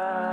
Uh,